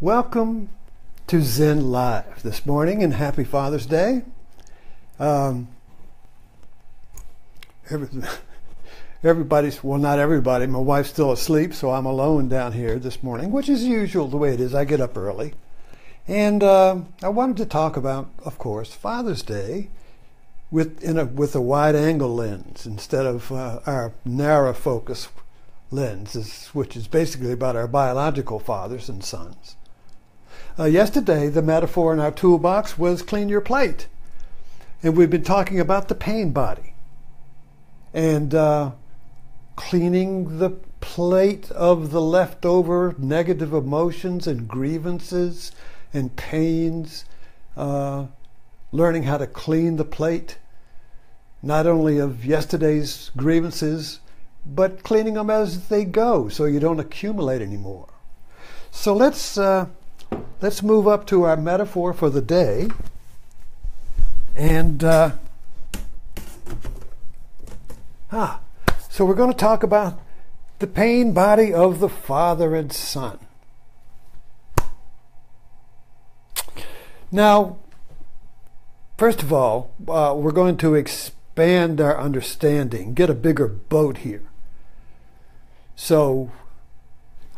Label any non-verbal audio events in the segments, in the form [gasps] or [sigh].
Welcome to Zen Live this morning and happy Father's Day. Um, every, [laughs] everybody's, well, not everybody. My wife's still asleep, so I'm alone down here this morning, which is usual the way it is. I get up early. And uh, I wanted to talk about, of course, Father's Day with, in a, with a wide angle lens instead of uh, our narrow focus lens, which is basically about our biological fathers and sons. Uh, yesterday, the metaphor in our toolbox was clean your plate. And we've been talking about the pain body and uh, cleaning the plate of the leftover negative emotions and grievances and pains, uh, learning how to clean the plate, not only of yesterday's grievances, but cleaning them as they go so you don't accumulate anymore. So let's uh, let's move up to our metaphor for the day. And, uh, ah, so we're going to talk about the pain body of the Father and Son. Now, first of all, uh, we're going to expand our understanding, get a bigger boat here. So,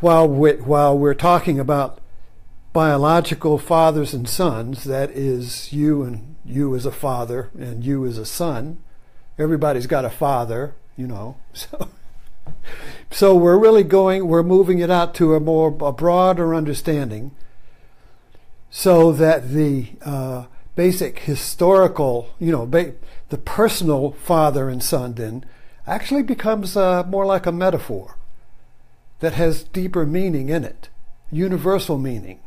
while we, while we're talking about biological fathers and sons, that is, you and you as a father and you as a son. Everybody's got a father, you know. [laughs] So, so we're really going, we're moving it out to a more a broader understanding, so that the uh, basic historical, you know, ba- the personal father and son then actually becomes uh, more like a metaphor that has deeper meaning in it, universal meaning.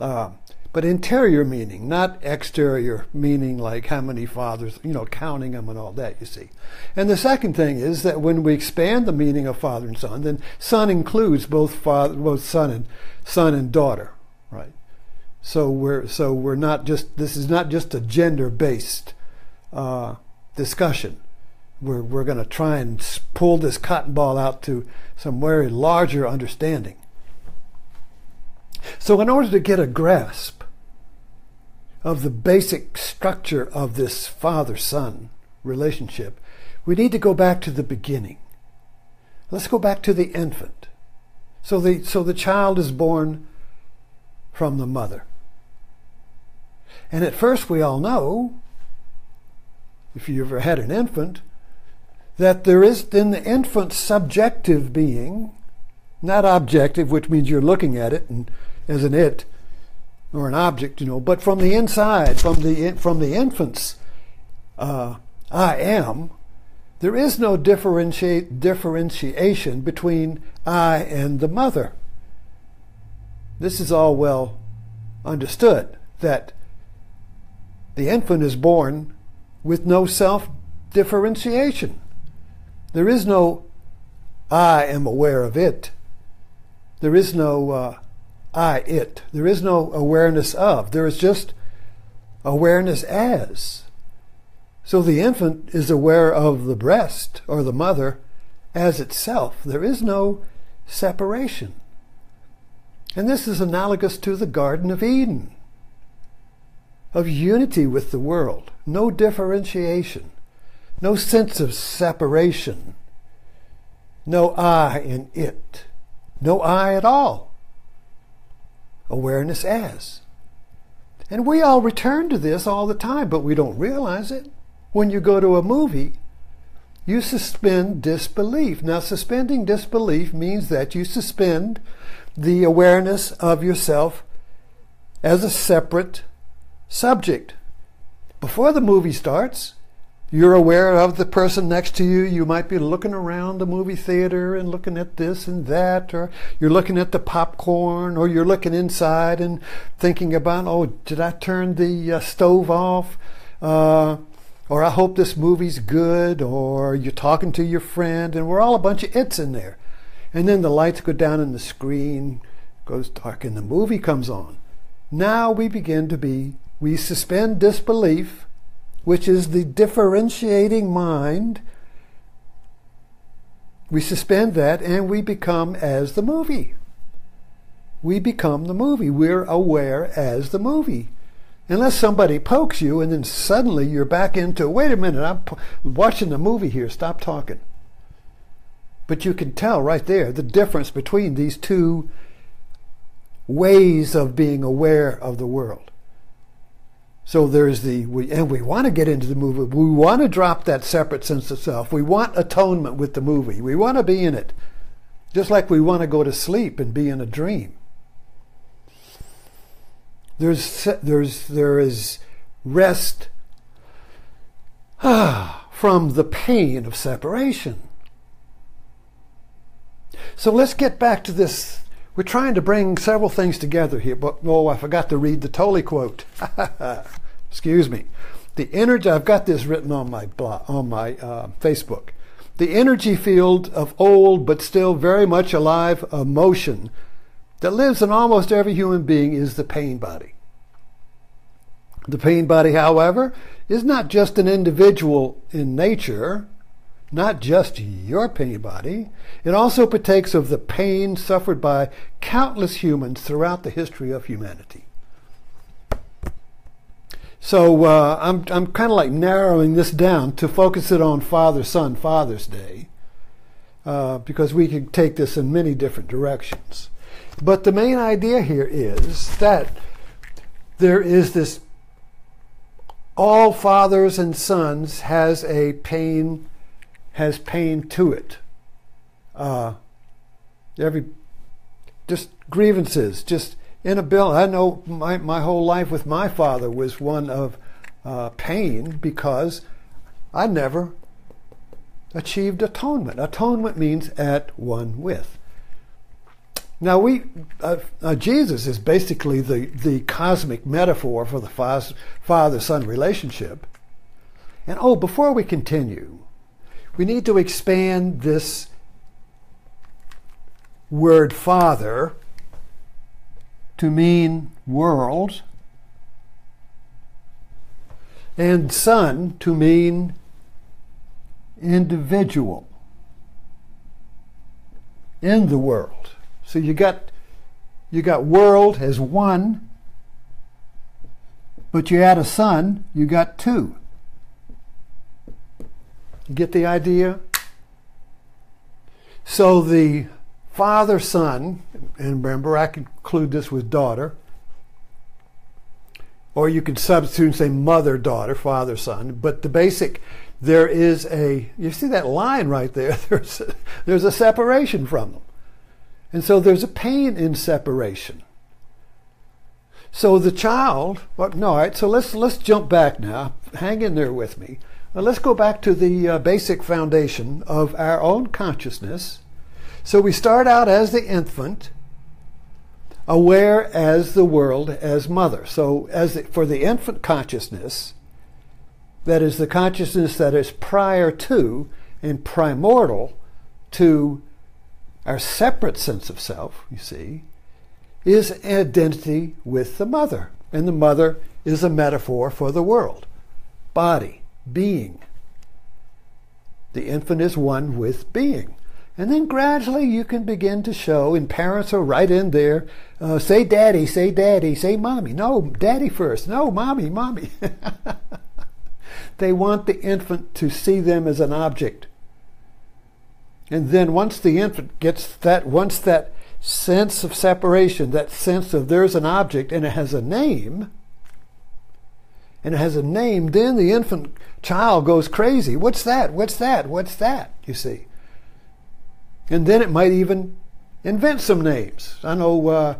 Uh, but interior meaning, not exterior meaning like how many fathers, you know, counting them and all that, you see. And the second thing is that when we expand the meaning of father and son, then son includes both father, both son and son and daughter, right? So we're so we're not just this is not just a gender-based uh, discussion. We're we're going to try and pull this cotton ball out to some very larger understanding. So, in order to get a grasp of the basic structure of this father son relationship, we need to go back to the beginning. Let's go back to the infant. So the, so the child is born from the mother. And at first, we all know, if you ever had an infant, that there is in the infant subjective being, not objective, which means you're looking at it and as an it or an object, you know, but from the inside, from the from the infant's uh, I am, there is no differentiate, differentiation between I and the mother. This is all well understood that the infant is born with no self differentiation. There is no I am aware of it. There is no uh, I, it. There is no awareness of. There is just awareness as. So the infant is aware of the breast or the mother as itself. There is no separation. And this is analogous to the Garden of Eden of unity with the world, no differentiation, no sense of separation, no I in it, no I at all awareness as. And we all return to this all the time, but we don't realize it. When you go to a movie, you suspend disbelief. Now, suspending disbelief means that you suspend the awareness of yourself as a separate subject. Before the movie starts, you're aware of the person next to you. You might be looking around the movie theater and looking at this and that, or you're looking at the popcorn, or you're looking inside and thinking about, oh, did I turn the uh, stove off? Uh, or I hope this movie's good, or you're talking to your friend, and we're all a bunch of its in there. And then the lights go down and the screen goes dark and the movie comes on. Now we begin to be, we suspend disbelief which is the differentiating mind, we suspend that and we become as the movie. we become the movie. We're aware as the movie. Unless somebody pokes you and then suddenly you're back into, wait a minute, I'm watching the movie here, stop talking. But you can tell right there the difference between these two ways of being aware of the world. So there's the, we, and we want to get into the movie. We want to drop that separate sense of self. We want atonement with the movie. We want to be in it. Just like we want to go to sleep and be in a dream. There's, there's, there is rest ah, from the pain of separation. So let's get back to this. We're trying to bring several things together here, but oh, I forgot to read the Tolle quote. [laughs] Excuse me. The energy. I've got this written on my blog, on my uh, Facebook. The energy field of old but still very much alive emotion that lives in almost every human being is the pain body. The pain body, however, is not just an individual in nature, not just your pain body. It also partakes of the pain suffered by countless humans throughout the history of humanity. So uh, I'm, I'm kind of like narrowing this down to focus it on Father, Son, Father's Day, uh, because we can take this in many different directions. But the main idea here is that there is this all fathers and sons has a pain has pain to it. Uh, every just grievances, just inability. I know my, my whole life with my father was one of uh, pain because I never achieved atonement. Atonement means at one with. Now we, uh, uh, Jesus is basically the, the cosmic metaphor for the father-son relationship. And oh, before we continue, we need to expand this word father to mean world and son to mean individual in the world. So you got you got world as one, but you add a son, you got two. You get the idea? So the father son, and remember I can include this with daughter, or you could substitute and say mother daughter, father son, but the basic there is a you see that line right there [laughs] there's a, there's a separation from them and so there's a pain in separation. So the child, well, no, all right, so let's, let's jump back now. Hang in there with me. Now let's go back to the uh, basic foundation of our own consciousness. So we start out as the infant, aware as the world as mother. So as the, for the infant consciousness, that is the consciousness that is prior to and primordial to our separate sense of self, you see, is identity with the mother. And the mother is a metaphor for the world body, being. The infant is one with being. And then gradually you can begin to show, and parents are right in there. Uh, say daddy, say daddy, say mommy. No, daddy first. No, mommy, mommy. [laughs] they want the infant to see them as an object and then once the infant gets that, once that sense of separation, that sense of there's an object and it has a name, and it has a name, then the infant child goes crazy. What's that? What's that? What's that? You see. And then it might even invent some names. I know uh,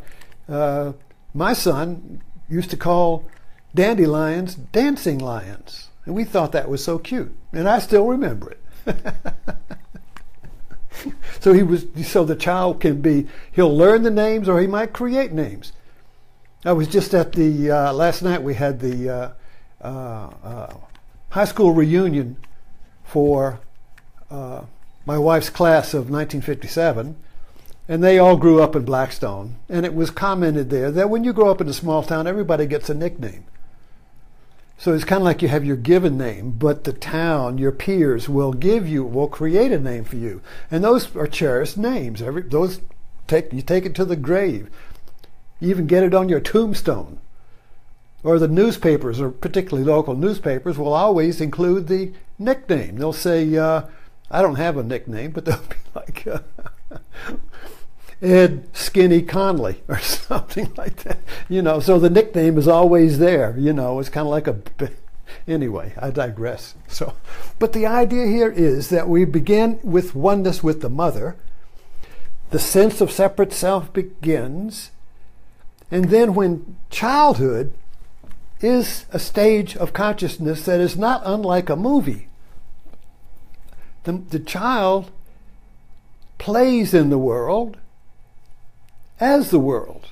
uh, my son used to call dandelions dancing lions. And we thought that was so cute. And I still remember it. [laughs] so he was so the child can be he'll learn the names or he might create names. I was just at the uh, last night we had the uh, uh, uh high school reunion for my wife's class of 1957 and they all grew up in Blackstone and it was commented there that when you grow up in a small town everybody gets a nickname. So it's kind of like you have your given name, but the town, your peers will give you, will create a name for you. And those are cherished names. Every, those take, you take it to the grave. You even get it on your tombstone. Or the newspapers, or particularly local newspapers, will always include the nickname. They'll say, uh, I don't have a nickname, but they'll [laughs] be like uh, Ed Skinny Conley or [laughs] something like that. You know, so the nickname is always there. You know, it's kind of like a. Anyway, I digress. So, but the idea here is that we begin with oneness with the mother. The sense of separate self begins, and then when childhood is a stage of consciousness that is not unlike a movie. The, the child plays in the world as the world.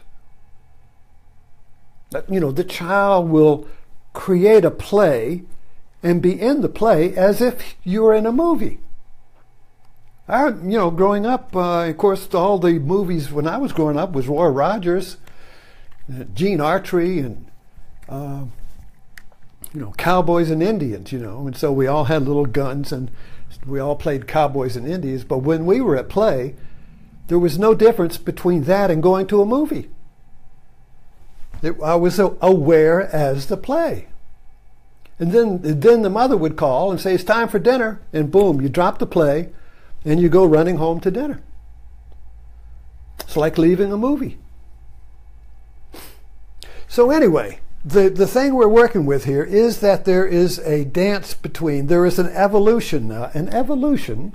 You know, the child will create a play and be in the play as if you were in a movie. I, you know, growing up, uh, of course, all the movies when I was growing up was Roy Rogers, uh, Gene Autry, and uh, you know, cowboys and Indians. You know, and so we all had little guns and we all played cowboys and Indians. But when we were at play, there was no difference between that and going to a movie. It, I was aware as the play. And then, then the mother would call and say, It's time for dinner. And boom, you drop the play and you go running home to dinner. It's like leaving a movie. So, anyway, the, the thing we're working with here is that there is a dance between, there is an evolution now, an evolution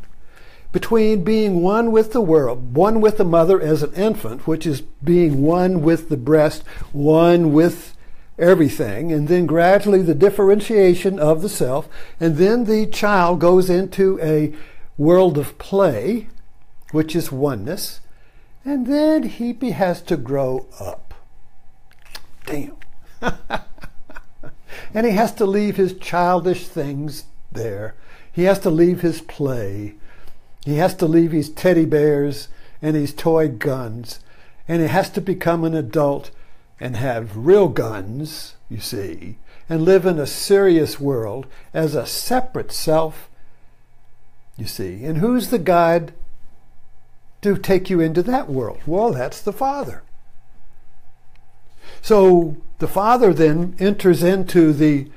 between being one with the world, one with the mother as an infant, which is being one with the breast, one with everything, and then gradually the differentiation of the self, and then the child goes into a world of play, which is oneness, and then he has to grow up. Damn. [laughs] and he has to leave his childish things there. He has to leave his play. He has to leave his teddy bears and his toy guns, and he has to become an adult and have real guns, you see, and live in a serious world as a separate self, you see. And who's the guide to take you into that world? Well, that's the Father. So the Father then enters into the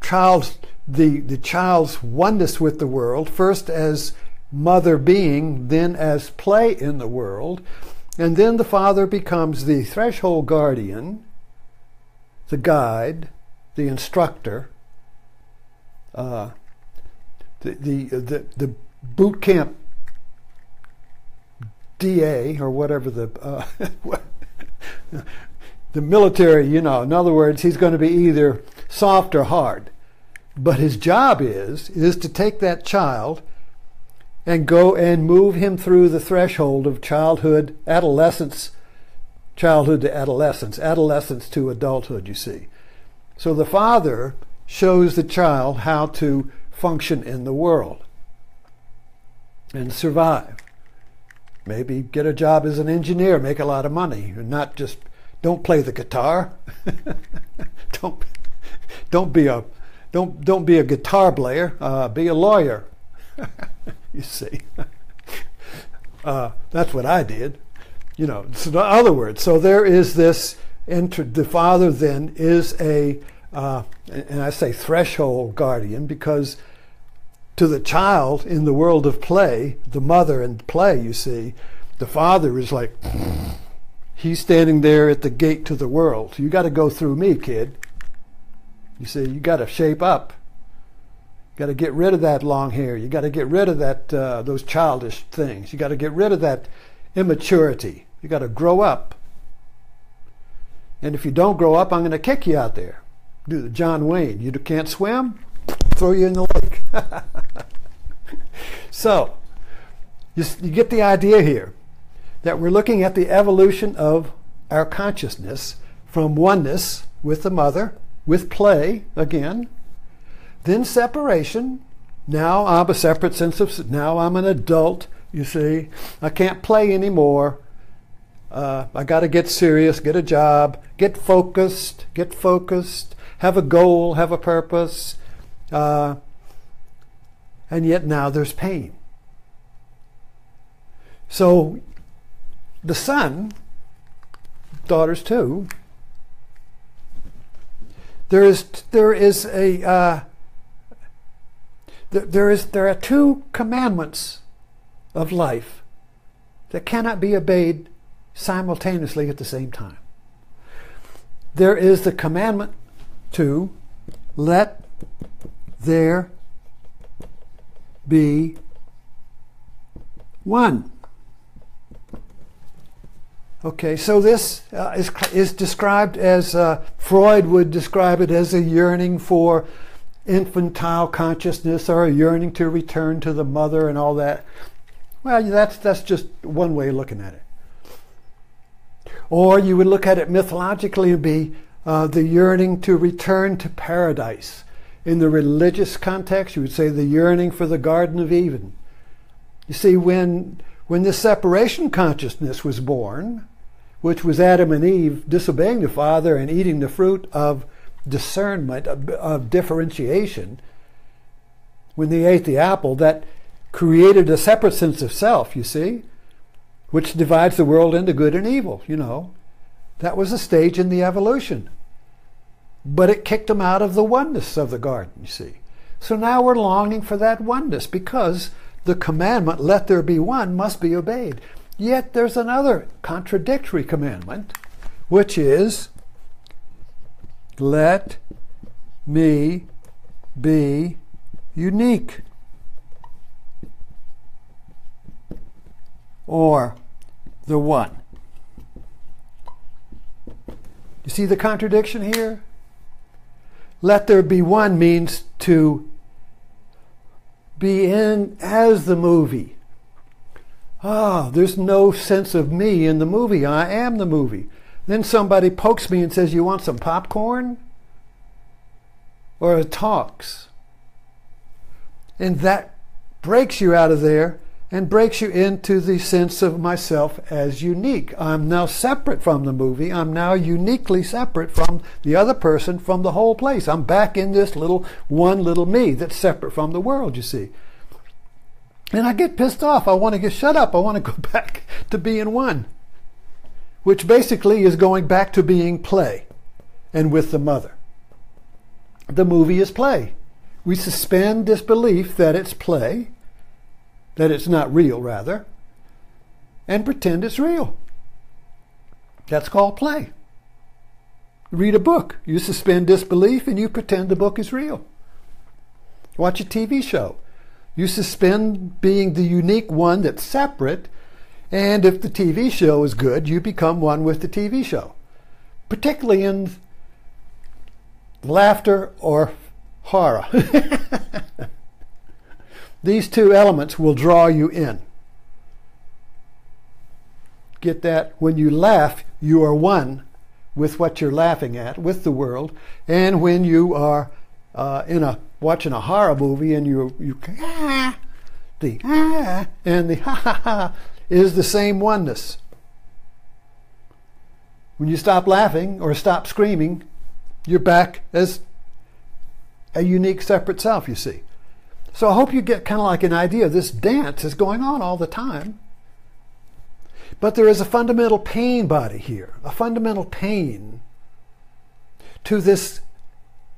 child's the, the child's oneness with the world, first as mother being, then as play in the world. And then the father becomes the threshold guardian, the guide, the instructor, uh, the, the, the, the boot camp DA or whatever the uh, [laughs] the military, you know. In other words, he's going to be either soft or hard. But his job is is to take that child and go and move him through the threshold of childhood, adolescence, childhood to adolescence, adolescence to adulthood, you see. So the father shows the child how to function in the world and survive. Maybe get a job as an engineer, make a lot of money, and not just don't play the guitar. [laughs] don't don't be a don't don't be a guitar player. Uh, be a lawyer. [laughs] you see. [laughs] uh, that's what I did. You know, so in other words, so there is this, inter- the father then is a, uh, and I say threshold guardian because to the child in the world of play, the mother in play, you see, the father is like, he's standing there at the gate to the world. You got to go through me, kid. You see, you got to shape up. You got to get rid of that long hair. You got to get rid of that uh, those childish things. You got to get rid of that immaturity. You got to grow up. And if you don't grow up, I'm going to kick you out there. Do the John Wayne. You can't swim, throw you in the lake. [laughs] so, you, you get the idea here that we're looking at the evolution of our consciousness from oneness with the mother, with play again, then separation. Now I'm a separate sense of, now I'm an adult, you see. I can't play anymore. Uh, I got to get serious, get a job, get focused, get focused, have a goal, have a purpose. Uh, and yet now there's pain. So the son daughters too. There is there is a uh, there, there is there are two commandments of life that cannot be obeyed simultaneously at the same time. There is the commandment to let there be one. Okay, so this uh, is, is described as uh, Freud would describe it as a yearning for infantile consciousness or a yearning to return to the mother and all that. Well, that's, that's just one way of looking at it. Or you would look at it mythologically and be uh, the yearning to return to paradise. In the religious context, you would say the yearning for the Garden of Eden. You see, when, when this separation consciousness was born, which was Adam and Eve disobeying the Father and eating the fruit of discernment, of, of differentiation, when they ate the apple, that created a separate sense of self, you see, which divides the world into good and evil, you know. That was a stage in the evolution. But it kicked them out of the oneness of the garden, you see. So now we're longing for that oneness because the commandment, let there be one, must be obeyed. Yet there's another contradictory commandment, which is, let me be unique. Or the one. You see the contradiction here? Let there be one means to be in as the movie Ah, there's no sense of me in the movie. I am the movie. Then somebody pokes me and says, You want some popcorn? Or it talks. And that breaks you out of there and breaks you into the sense of myself as unique. I'm now separate from the movie. I'm now uniquely separate from the other person, from the whole place. I'm back in this little one little me that's separate from the world, you see. And I get pissed off. I want to get shut up. I want to go [laughs] back to being one, which basically is going back to being play and with the mother. The movie is play. We suspend disbelief that it's play, that it's not real, rather, and pretend it's real. That's called play. Read a book. You suspend disbelief and you pretend the book is real. Watch a TV show. You suspend being the unique one that's separate, and if the TV show is good, you become one with the TV show, particularly in laughter or horror. [laughs] These two elements will draw you in. Get that? When you laugh, you are one with what you're laughing at, with the world, and when you are uh, in a watching a horror movie and you you ah, the ah, and the [laughs] ha ha ha is the same oneness. When you stop laughing or stop screaming, you're back as a unique separate self, you see. So I hope you get kind of like an idea. This dance is going on all the time. But there is a fundamental pain body here, a fundamental pain to this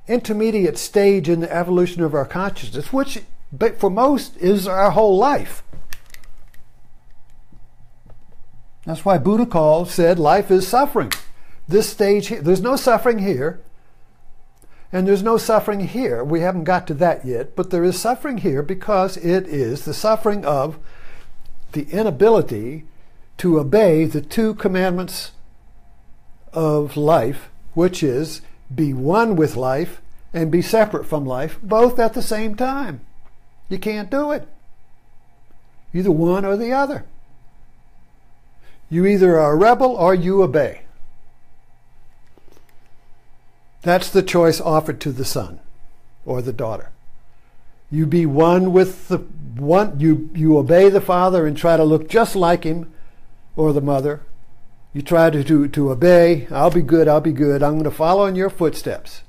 intermediate stage in the evolution of our consciousness, which but for most is our whole life. That's why Buddha called, said life is suffering. This stage, there's no suffering here, and there's no suffering here. We haven't got to that yet, but there is suffering here because it is the suffering of the inability to obey the two commandments of life, which is be one with life and be separate from life, both at the same time. You can't do it. Either one or the other. You either are a rebel or you obey. That's the choice offered to the son or the daughter. You be one with the one you you obey the father and try to look just like him or the mother, you try to, to, to obey. I'll be good, I'll be good. I'm going to follow in your footsteps.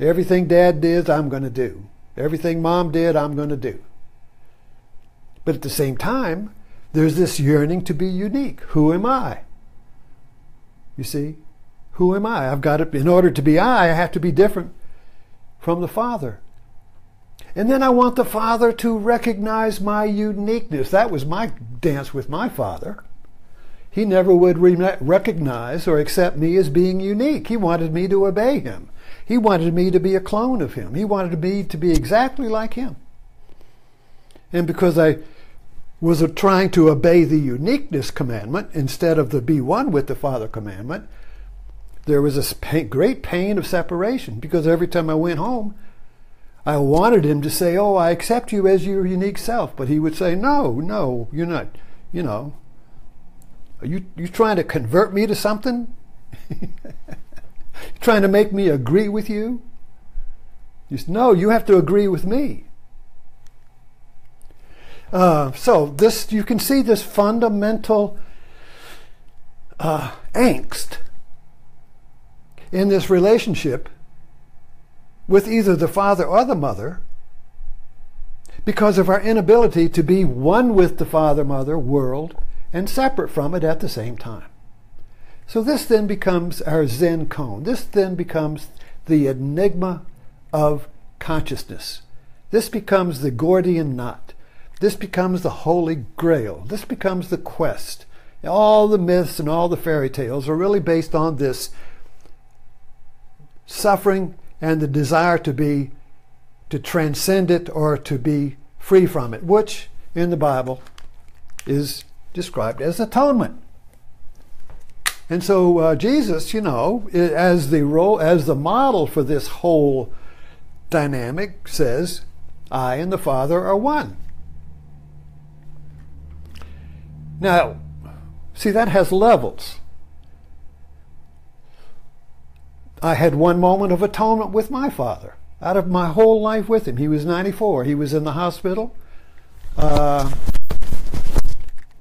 Everything dad did, I'm going to do. Everything mom did, I'm going to do. But at the same time, there's this yearning to be unique. Who am I? You see? Who am I? I've got to, in order to be I, I have to be different from the Father. And then I want the Father to recognize my uniqueness. That was my dance with my Father. He never would re- recognize or accept me as being unique. He wanted me to obey Him. He wanted me to be a clone of Him. He wanted me to be exactly like Him. And because I was trying to obey the uniqueness commandment instead of the be one with the Father commandment, there was a great pain of separation because every time I went home, I wanted him to say, Oh, I accept you as your unique self. But he would say, No, no, you're not, you know. Are you, you trying to convert me to something? [laughs] trying to make me agree with you? Said, No, you have to agree with me. Uh, so this you can see this fundamental uh, angst in this relationship with either the father or the mother because of our inability to be one with the father, mother, world, and separate from it at the same time. So this then becomes our Zen koan. This then becomes the enigma of consciousness. This becomes the Gordian knot. This becomes the holy grail. This becomes the quest. All the myths and all the fairy tales are really based on this suffering and the desire to be to transcend it or to be free from it, which in the Bible is described as atonement. And so uh, Jesus, you know, as the role, as the model for this whole dynamic, says, "I and the Father are one." Now, see that has levels. I had one moment of atonement with my father out of my whole life with him. He was 94. He was in the hospital. Uh,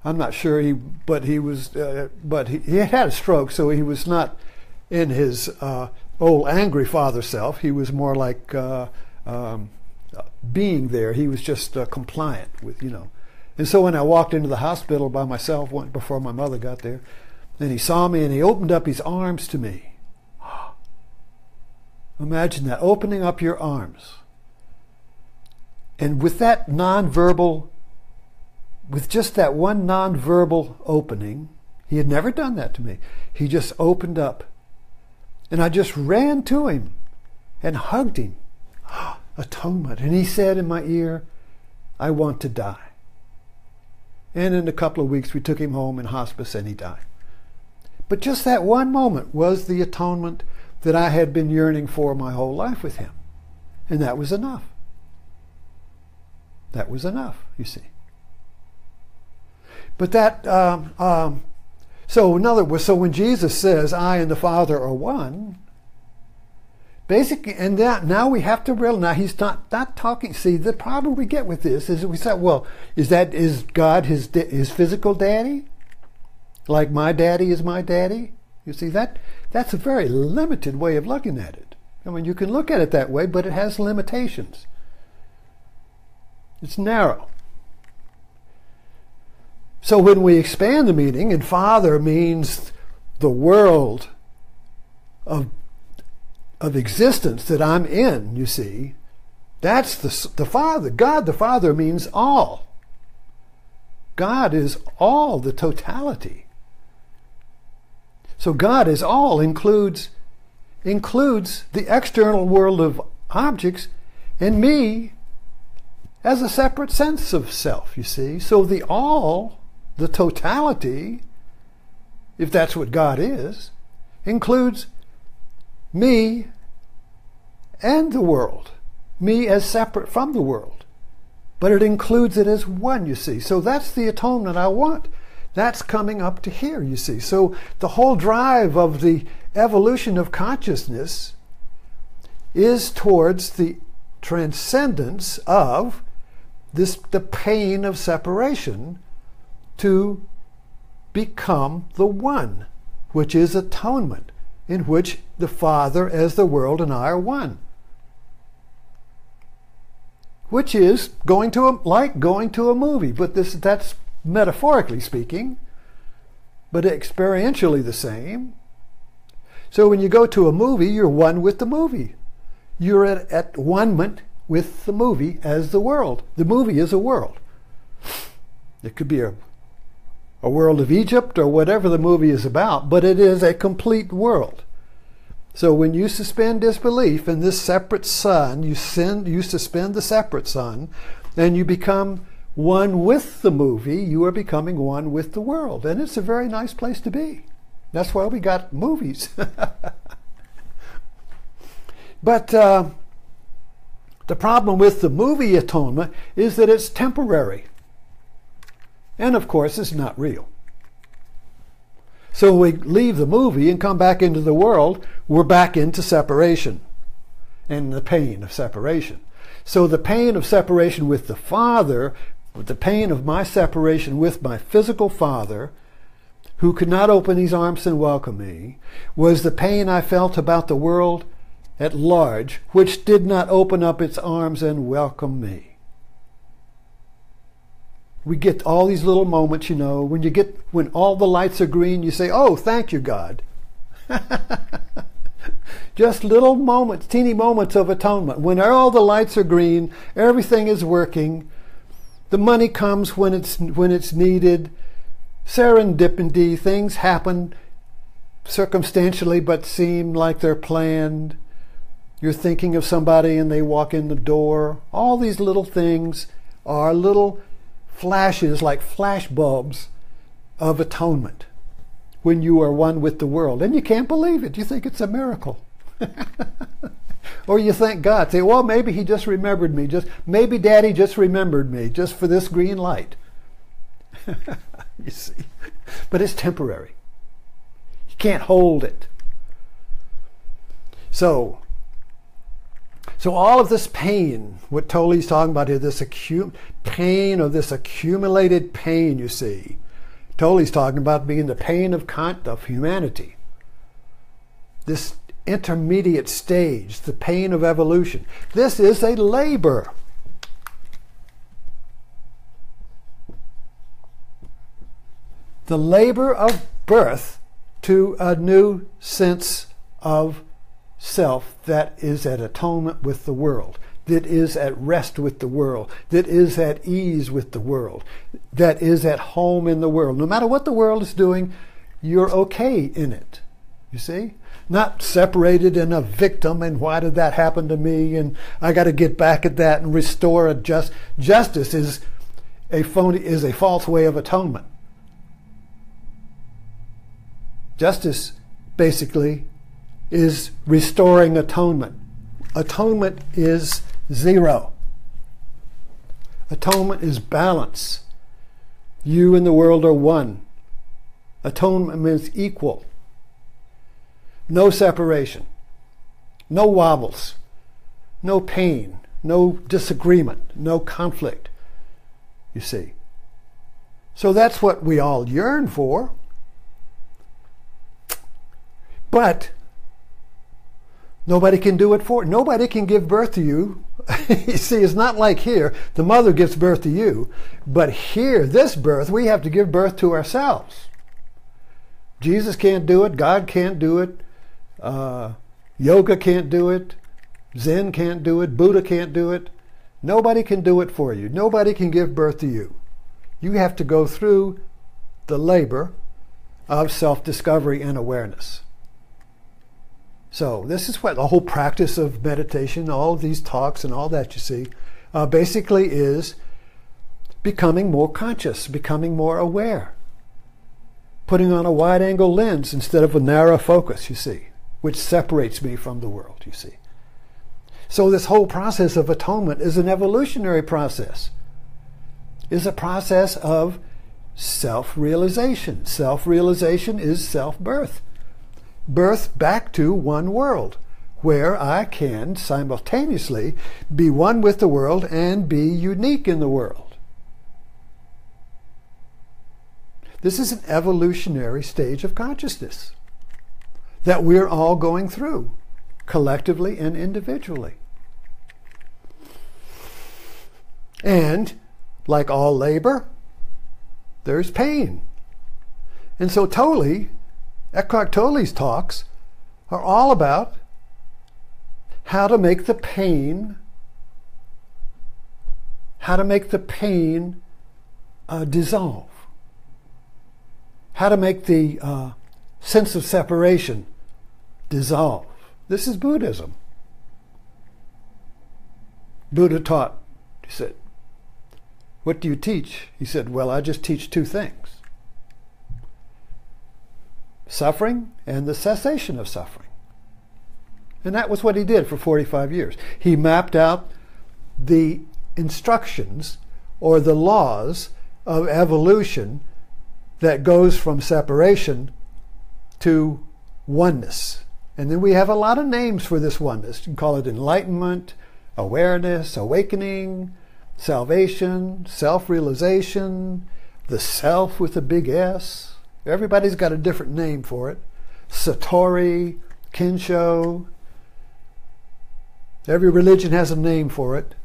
I'm not sure he, but he was, uh, but he, he, had a stroke, so he was not in his uh, old angry father self. He was more like uh, um, being there. He was just uh, compliant with, you know. And so when I walked into the hospital by myself before my mother got there, and he saw me and he opened up his arms to me [gasps] Imagine that, opening up your arms. And with that nonverbal, with just that one nonverbal opening, he had never done that to me. He just opened up. And I just ran to him and hugged him. [gasps] Atonement. And he said in my ear, I want to die. And in a couple of weeks, we took him home in hospice and he died. But just that one moment was the atonement that I had been yearning for my whole life with him. And that was enough. That was enough, you see. But that, um, um, so in other words, so when Jesus says, I and the Father are one, basically, and that now we have to realize, now he's not, not talking, see, the problem we get with this is we say, well, is that, is God his, his physical daddy? Like my daddy is my daddy? You see, that, that's a very limited way of looking at it. I mean, you can look at it that way, but it has limitations. It's narrow. So when we expand the meaning, and Father means the world of, of existence that I'm in, you see, that's the, the Father. God the Father means all. God is all the totality. So God is all includes includes the external world of objects and me as a separate sense of self, you see. So the all, the totality, if that's what God is, includes me and the world, me as separate from the world. But it includes it as one, you see. So that's the atonement I want. That's coming up to here, you see. So the whole drive of the evolution of consciousness is towards the transcendence of this the pain of separation to become the one, which is atonement, in which the Father as the world and I are one. Which is going to a, like going to a movie, but this that's metaphorically speaking, but experientially the same. So when you go to a movie, you're one with the movie. You're at, at one with the movie as the world. The movie is a world. It could be a, a world of Egypt or whatever the movie is about, but it is a complete world. So when you suspend disbelief in this separate son, you, send, you suspend the separate son, and you become one with the movie, you are becoming one with the world. And it's a very nice place to be. That's why we got movies. [laughs] but uh, the problem with the movie atonement is that it's temporary. And of course, it's not real. So we leave the movie and come back into the world, we're back into separation and the pain of separation. So the pain of separation with the Father, the pain of my separation with my physical Father, who could not open his arms and welcome me, was the pain I felt about the world at large, which did not open up its arms and welcome me we get all these little moments, you know, when you get when all the lights are green, you say, "Oh, thank you, God." [laughs] Just little moments, teeny moments of atonement. When all the lights are green, everything is working. The money comes when it's when it's needed. Serendipity, things happen circumstantially but seem like they're planned. You're thinking of somebody and they walk in the door. All these little things are little flashes like flash bulbs of atonement when you are one with the world. And you can't believe it. You think it's a miracle. [laughs] or you thank God. Say, well, maybe he just remembered me. Just maybe daddy just remembered me just for this green light. [laughs] you see. But it's temporary. You can't hold it. So so all of this pain, what Tolle's talking about here, this acute pain or this accumulated pain, you see. Tolle's talking about being the pain of, con- of humanity. This intermediate stage, the pain of evolution. This is a labor. The labor of birth to a new sense of self that is at atonement with the world, that is at rest with the world, that is at ease with the world, that is at home in the world. No matter what the world is doing, you're okay in it. You see? Not separated and a victim and why did that happen to me and I got to get back at that and restore a just justice is a phony is a false way of atonement. Justice basically is restoring atonement. Atonement is zero. Atonement is balance. You and the world are one. Atonement means equal. No separation. No wobbles. No pain. No disagreement. No conflict. You see. So that's what we all yearn for. But Nobody can do it for nobody can give birth to you. [laughs] you see, it's not like here, the mother gives birth to you, but here, this birth, we have to give birth to ourselves. Jesus can't do it, God can't do it, uh, yoga can't do it, Zen can't do it, Buddha can't do it. Nobody can do it for you. Nobody can give birth to you. You have to go through the labor of self discovery and awareness. So this is what the whole practice of meditation, all of these talks and all that you see, uh, basically is becoming more conscious, becoming more aware, putting on a wide angle lens instead of a narrow focus, you see, which separates me from the world, you see. So this whole process of atonement is an evolutionary process, is a process of self-realization. Self-realization is self-birth birth back to one world where I can simultaneously be one with the world and be unique in the world. This is an evolutionary stage of consciousness that we're all going through, collectively and individually. And, like all labor, there's pain. And so Tolle Eckhart Tolle's talks are all about how to make the pain, how to make the pain uh, dissolve, how to make the uh, sense of separation dissolve. This is Buddhism. Buddha taught, he said, What do you teach? He said, Well, I just teach two things suffering and the cessation of suffering. And that was what he did for 45 years. He mapped out the instructions or the laws of evolution that goes from separation to oneness. And then we have a lot of names for this oneness. You can call it enlightenment, awareness, awakening, salvation, self realization, the self with a big S. Everybody's got a different name for it. Satori, Kensho. Every religion has a name for it.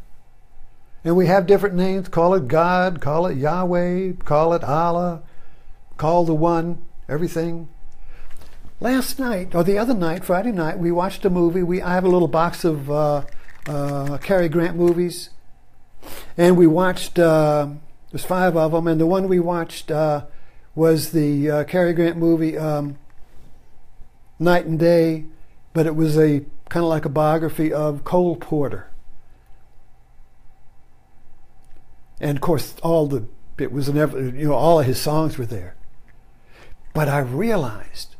And we have different names. Call it God, call it Yahweh, call it Allah, call the One, everything. Last night, or the other night, Friday night, we watched a movie. We I have a little box of uh, uh, Cary Grant movies, and we watched. Uh, there's five of them, and the one we watched uh, was the uh, Cary Grant movie um, Night and Day, but it was a kind of like a biography of Cole Porter. And of course, all the it was an you know all of his songs were there. But I realized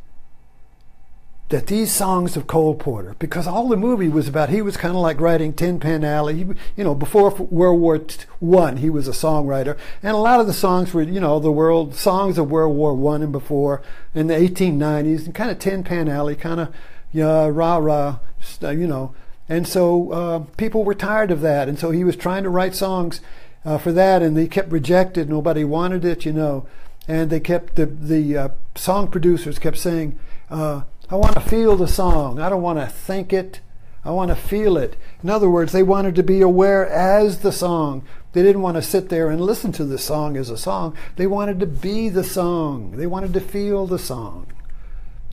that these songs of Cole Porter, because all the movie was about, he was kind of like writing Tin Pan Alley. He, you know, before World War One, he was a songwriter, and a lot of the songs were, you know, the world songs of World War One and before in the 1890s, and kind of Tin Pan Alley, kind of, yeah, rah rah, you know. And so uh, people were tired of that, and so he was trying to write songs uh, for that, and they kept rejected. Nobody wanted it, you know, and they kept the the uh, song producers kept saying uh, I want to feel the song. I don't want to think it. I want to feel it. In other words, they wanted to be aware as the song. They didn't want to sit there and listen to the song as a song. They wanted to be the song. They wanted to feel the song.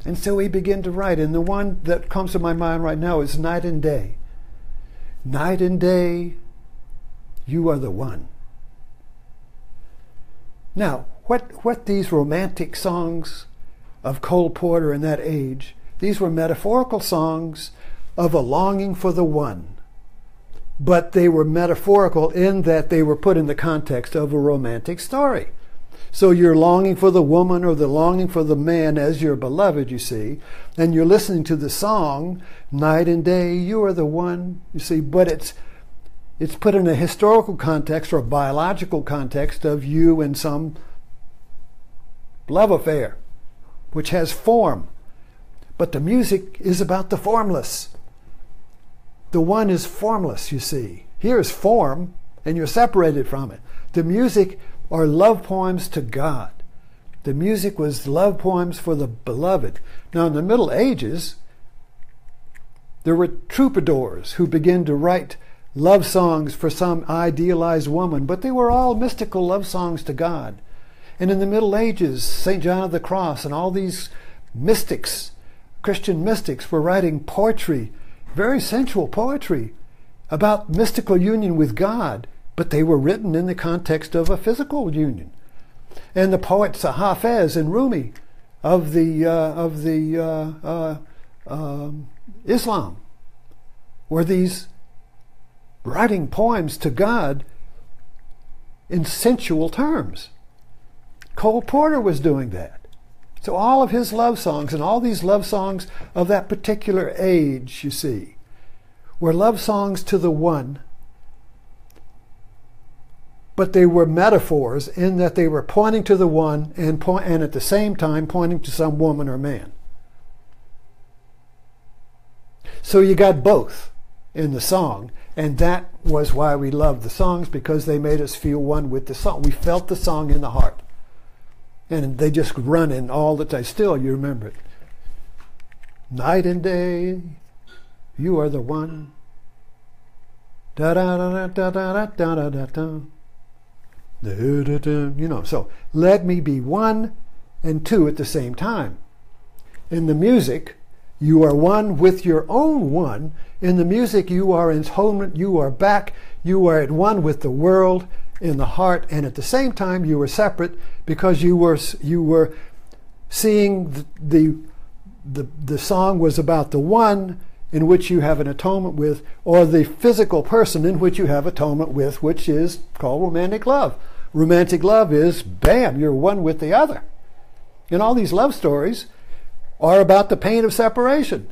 And so he began to write. And the one that comes to my mind right now is Night and Day. Night and day, you are the one. Now, what, what these romantic songs of Cole Porter in that age, these were metaphorical songs of a longing for the one. But they were metaphorical in that they were put in the context of a romantic story. So you're longing for the woman or the longing for the man as your beloved, you see, and you're listening to the song night and day, you are the one, you see, but it's it's put in a historical context or a biological context of you and some love affair which has form. But the music is about the formless. The one is formless, you see. Here is form, and you're separated from it. The music are love poems to God. The music was love poems for the beloved. Now, in the Middle Ages, there were troubadours who began to write love songs for some idealized woman, but they were all mystical love songs to God. And in the Middle Ages, St. John of the Cross and all these mystics, Christian mystics, were writing poetry, very sensual poetry, about mystical union with God, but they were written in the context of a physical union. And the poets Hafez and Rumi of the, uh, of the uh, uh, um, Islam were these writing poems to God in sensual terms. Cole Porter was doing that. So all of his love songs and all these love songs of that particular age, you see, were love songs to the one, but they were metaphors in that they were pointing to the one and, point, and at the same time pointing to some woman or man. So you got both in the song, and that was why we loved the songs because they made us feel one with the song. We felt the song in the heart and they just running all the time. Still, you remember it. Night and day, you are the one. Da da da da da da da da da. You know, so let me be one and two at the same time. In the music, You are one with your own one. In the music, you are in atonement. You are back. You are at one with the world in the heart, and at the same time, you were separate because you were you were seeing the, the the, the song was about the one in which you have an atonement with, or the physical person in which you have atonement with, which is called romantic love. Romantic love is bam, you're one with the other. And all these love stories are about the pain of separation.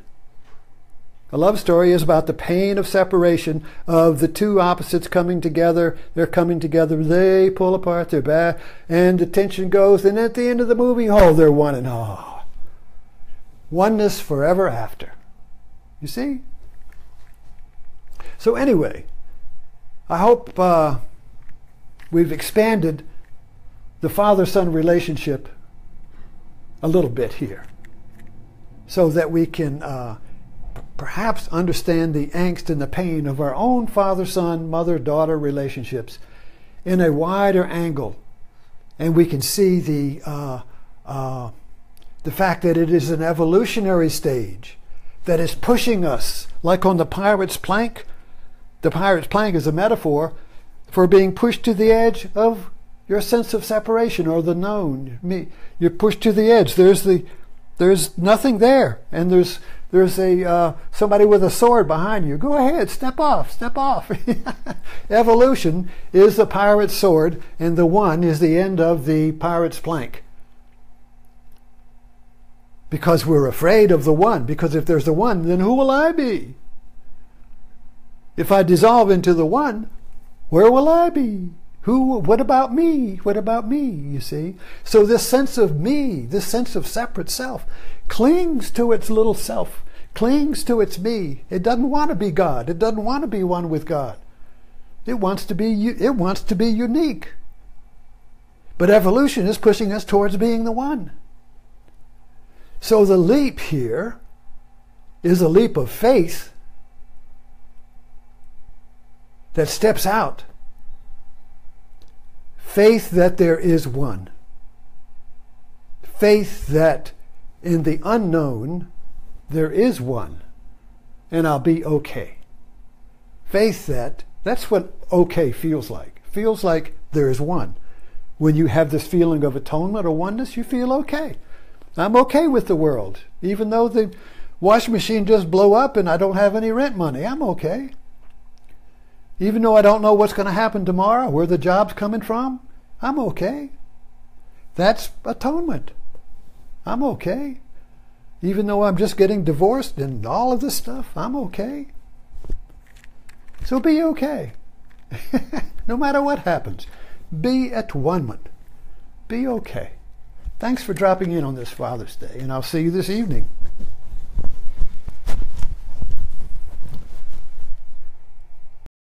A love story is about the pain of separation of the two opposites coming together. They're coming together. They pull apart. They're back, and the tension goes. And at the end of the movie, oh, they're one and all. Oneness forever after. You see? So anyway, I hope uh, we've expanded the father-son relationship a little bit here, so that we can. Uh, perhaps understand the angst and the pain of our own father son, mother daughter relationships in a wider angle. And we can see the, uh, uh, the fact that it is an evolutionary stage that is pushing us, like on the pirate's plank. The pirate's plank is a metaphor for being pushed to the edge of your sense of separation or the known. Me, you're pushed to the edge. There's the, there's nothing there, and there's there's a uh, somebody with a sword behind you. Go ahead, step off, step off. [laughs] Evolution is the pirate's sword, and the one is the end of the pirate's plank. Because we're afraid of the one. Because if there's the one, then who will I be? If I dissolve into the one, where will I be? Who, what about me? What about me? You see? So this sense of me, this sense of separate self, clings to its little self, clings to its me. It doesn't want to be God. It doesn't want to be one with God. It wants to be, it wants to be unique. But evolution is pushing us towards being the one. So the leap here is a leap of faith that steps out Faith that there is one. Faith that in the unknown there is one and I'll be okay. Faith that that's what okay feels like. Feels like there is one. When you have this feeling of atonement or oneness, you feel okay. I'm okay with the world. Even though the washing machine just blew up and I don't have any rent money, I'm okay. Even though I don't know what's going to happen tomorrow, where the job's coming from, I'm okay. That's atonement. I'm okay. Even though I'm just getting divorced and all of this stuff, I'm okay. So be okay. [laughs] no matter what happens, be at one. Be okay. Thanks for dropping in on this Father's Day, and I'll see you this evening.